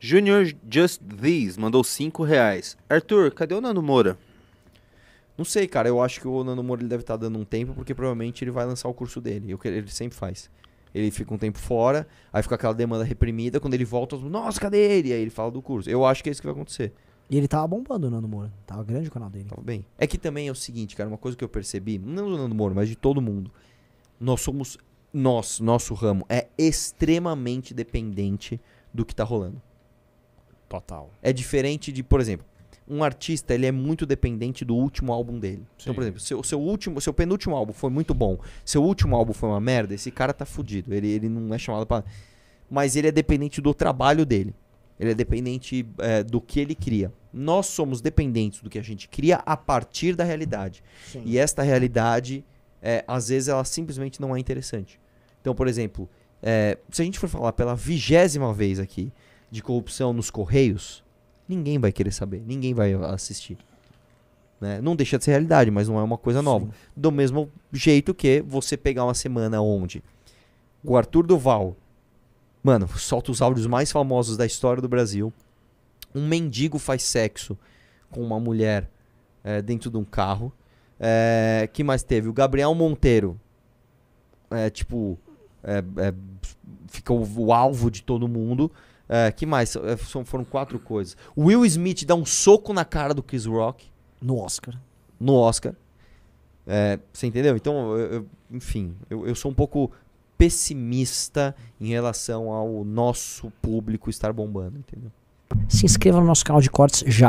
Junior Just These mandou 5 reais. Arthur, cadê o Nando Moura? Não sei, cara. Eu acho que o Nando Moura ele deve estar dando um tempo, porque provavelmente ele vai lançar o curso dele. Que ele sempre faz. Ele fica um tempo fora, aí fica aquela demanda reprimida. Quando ele volta, os- nossa, cadê ele? Aí ele fala do curso. Eu acho que é isso que vai acontecer. E ele tava bombando o Nando Moura. Tava grande o canal dele. Tava bem. É que também é o seguinte, cara, uma coisa que eu percebi, não do Nando Moro, mas de todo mundo. Nós somos. Nós, nosso ramo, é extremamente dependente do que tá rolando. Total. É diferente de, por exemplo, um artista, ele é muito dependente do último álbum dele. Então, Sim. por exemplo, seu, seu último, seu penúltimo álbum foi muito bom, seu último álbum foi uma merda, esse cara tá fudido. Ele, ele não é chamado pra. Mas ele é dependente do trabalho dele. Ele é dependente é, do que ele cria. Nós somos dependentes do que a gente cria a partir da realidade. Sim. E esta realidade, é, às vezes, ela simplesmente não é interessante. Então, por exemplo, é, se a gente for falar pela vigésima vez aqui de corrupção nos Correios, ninguém vai querer saber, ninguém vai assistir. Né? Não deixa de ser realidade, mas não é uma coisa nova. Sim. Do mesmo jeito que você pegar uma semana onde o Arthur Duval, mano, solta os áudios mais famosos da história do Brasil. Um mendigo faz sexo com uma mulher é, dentro de um carro. É, que mais teve? O Gabriel Monteiro. É, tipo, é, é, fica o, o alvo de todo mundo. É, que mais? É, são- foram quatro coisas. O Will Smith dá um soco na cara do Chris Rock No Oscar. no Oscar. É, você entendeu? Então, eu- eu- enfim, eu, eu sou um pouco pessimista em relação ao nosso público estar bombando, entendeu? Se inscreva no nosso canal de cortes já.